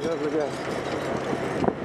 Ja, ja.